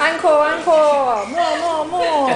uncle, uncle. More, more, more.